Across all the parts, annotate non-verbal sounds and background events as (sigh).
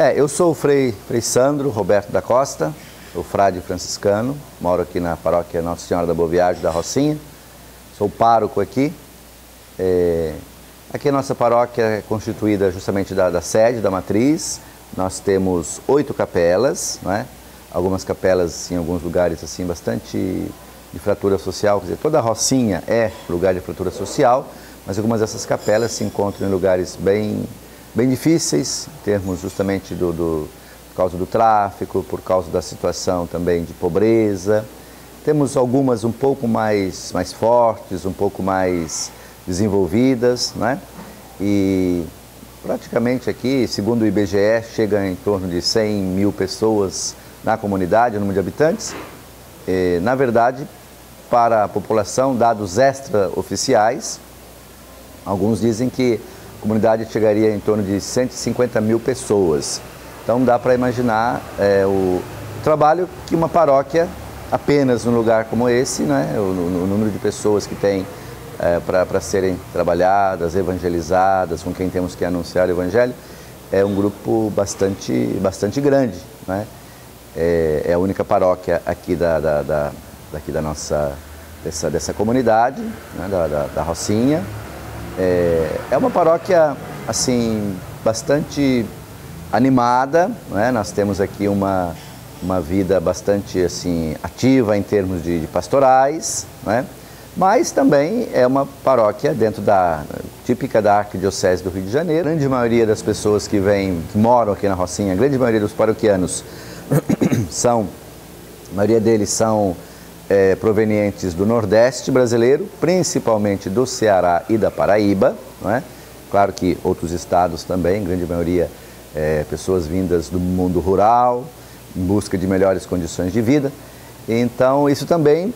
É, eu sou o Frei, Frei Sandro Roberto da Costa, sou frade franciscano, moro aqui na paróquia Nossa Senhora da Boa Viagem da Rocinha, sou pároco aqui. É, aqui a nossa paróquia é constituída justamente da, da sede, da matriz, nós temos oito capelas, não é? algumas capelas em alguns lugares assim bastante de fratura social, quer dizer, toda a Rocinha é lugar de fratura social, mas algumas dessas capelas se encontram em lugares bem, bem difíceis, em termos justamente do, do, por causa do tráfico, por causa da situação também de pobreza. Temos algumas um pouco mais, mais fortes, um pouco mais desenvolvidas, né? E praticamente aqui, segundo o IBGE, chega em torno de 100 mil pessoas na comunidade, o número de habitantes. E, na verdade, para a população, dados extra-oficiais, alguns dizem que a comunidade chegaria em torno de 150 mil pessoas. Então dá para imaginar é, o trabalho que uma paróquia, apenas num lugar como esse, né, o, o número de pessoas que tem é, para serem trabalhadas, evangelizadas, com quem temos que anunciar o evangelho, é um grupo bastante, bastante grande. Né? É, é a única paróquia aqui da, da, da, daqui da nossa, dessa, dessa comunidade, né? da, da, da, Rocinha. É, é uma paróquia, assim, bastante animada, né? nós temos aqui uma, uma vida bastante, assim, ativa em termos de, de pastorais, né? mas também é uma paróquia dentro da típica da Arquidiocese do Rio de Janeiro. A grande maioria das pessoas que vêm, que moram aqui na Rocinha, a grande maioria dos paroquianos (coughs) são, a maioria deles são é, provenientes do Nordeste brasileiro, principalmente do Ceará e da Paraíba, não é? Claro que outros estados também, grande maioria é, pessoas vindas do mundo rural, em busca de melhores condições de vida. Então, isso também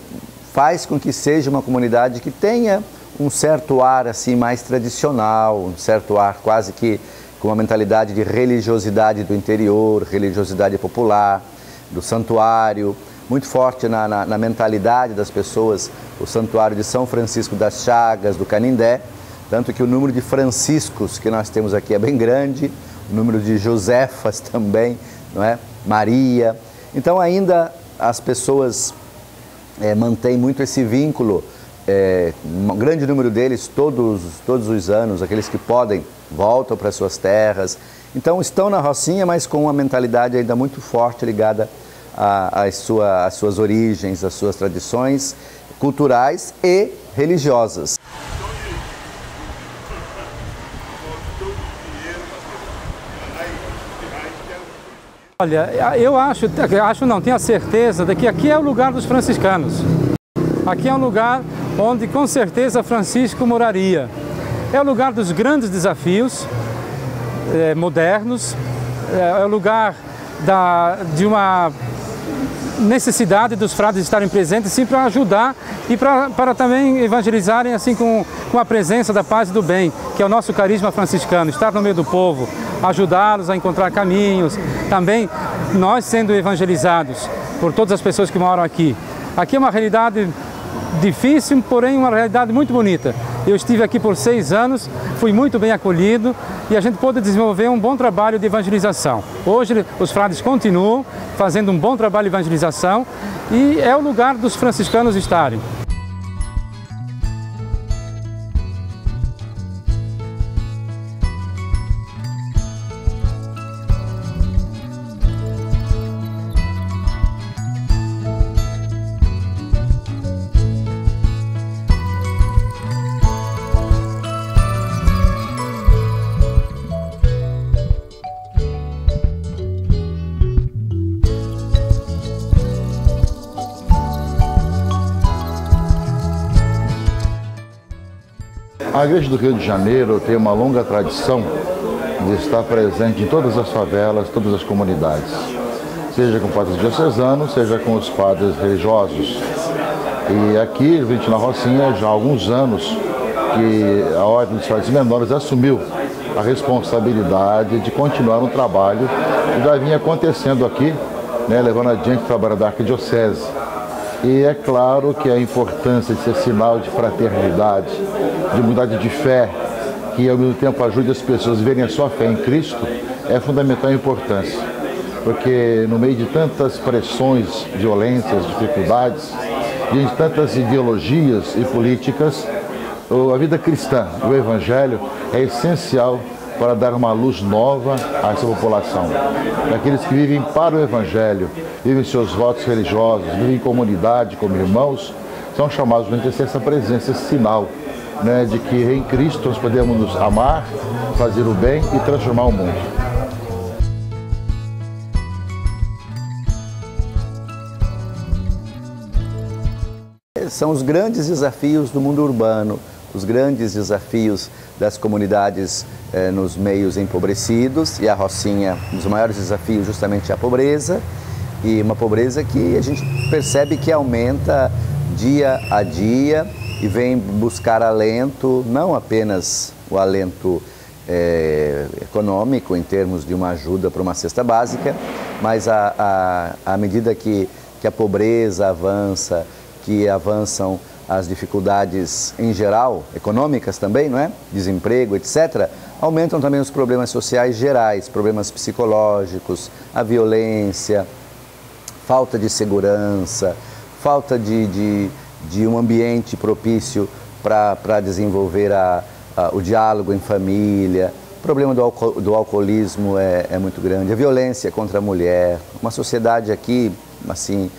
faz com que seja uma comunidade que tenha um certo ar assim mais tradicional, um certo ar quase que com uma mentalidade de religiosidade do interior, religiosidade popular, do santuário, muito forte na, na, na, mentalidade das pessoas, o santuário de São Francisco das Chagas, do Canindé, tanto que o número de franciscos que nós temos aqui é bem grande, o número de Josefas (laughs) também, não é? Maria. Então ainda as pessoas é, mantêm muito esse vínculo, é, um grande número deles todos, todos os anos, aqueles que podem, voltam para suas terras. Então estão na Rocinha, mas com uma mentalidade ainda muito forte ligada às sua, suas origens, às suas tradições culturais e religiosas. Olha, eu acho, acho não, tenho a certeza de que aqui é o lugar dos franciscanos. Aqui é um lugar onde com certeza Francisco moraria. É o lugar dos grandes desafios é, modernos, é, é o lugar da, de uma necessidade dos frades estarem presentes, sim, para ajudar e pra, para também evangelizarem assim com, com a presença da paz e do bem, que é o nosso carisma franciscano, estar no meio do povo, ajudá-los a encontrar caminhos, também nós sendo evangelizados por todas as pessoas que moram aqui. Aqui é uma realidade difícil, porém uma realidade muito bonita. Eu estive aqui por seis anos, fui muito bem acolhido e a gente pôde desenvolver um bom trabalho de evangelização. Hoje os frades continuam fazendo um bom trabalho de evangelização e é o lugar dos franciscanos estarem. A Igreja do Rio de Janeiro tem uma longa tradição de estar presente em todas as favelas, todas as comunidades, seja com padres diocesanos, seja com os padres religiosos. E aqui, gente na Rocinha, já há alguns anos que a Ordem dos Frades Menores assumiu a responsabilidade de continuar um trabalho que já vinha acontecendo aqui, né, levando adiante o trabalho da Arquidiocese e é claro que a importância de ser sinal de fraternidade, de unidade de fé, que ao mesmo tempo ajude as pessoas a verem a sua fé em Cristo, é fundamental importância. Porque no meio de tantas pressões, violências, dificuldades, diante de tantas ideologias e políticas, a vida cristã, o Evangelho, é essencial para dar uma luz nova a essa população. Daqueles que vivem para o Evangelho, vivem seus votos religiosos, vivem em comunidade, como irmãos, são chamados a ter essa presença, esse sinal né, de que em Cristo nós podemos nos amar, fazer o bem e transformar o mundo. São os grandes desafios do mundo urbano, os grandes desafios das comunidades eh, nos meios empobrecidos e a Rocinha, um dos maiores desafios justamente é a pobreza e uma pobreza que a gente percebe que aumenta dia a dia e vem buscar alento, não apenas o alento é, econômico em termos de uma ajuda para uma cesta básica, mas à medida que, que a pobreza avança, que avançam as dificuldades em geral, econômicas também, não é? Desemprego, etc., aumentam também os problemas sociais gerais, problemas psicológicos, a violência, falta de segurança, falta de, de de um ambiente propício para desenvolver a, a, o diálogo em família. O problema do, alco do alcoolismo é, é, muito grande, a violência contra a mulher. Uma sociedade aqui, assim,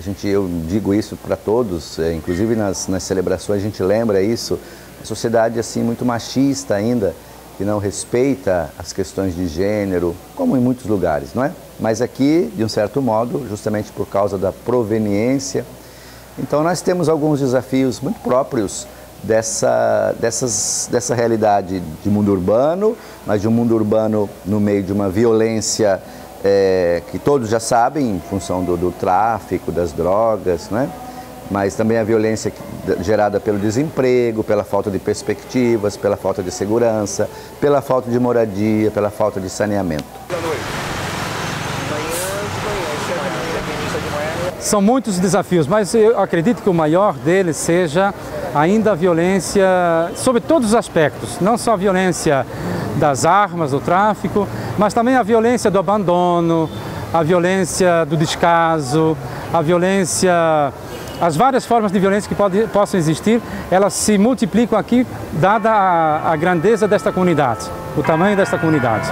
a gente, eu digo isso para todos, é, inclusive nas, nas celebrações a gente lembra isso, uma sociedade assim muito machista ainda, que não respeita as questões de gênero, como em muitos lugares, não é? Mas aqui, de um certo modo, justamente por causa da proveniência então nós temos alguns desafios muito próprios dessa, dessas, dessa realidade de mundo urbano, mas de um mundo urbano no meio de uma violência é, que todos já sabem, em função do, do tráfico, das drogas, né? mas também a violência gerada pelo desemprego, pela falta de perspectivas, pela falta de segurança, pela falta de moradia, pela falta de saneamento. São muitos desafios, mas eu acredito que o maior deles seja ainda a violência sobre todos os aspectos, não só a violência das armas, do tráfico, mas também a violência do abandono, a violência do descaso, a violência, as várias formas de violência que pode, possam existir, elas se multiplicam aqui, dada a, a grandeza desta comunidade, o tamanho desta comunidade.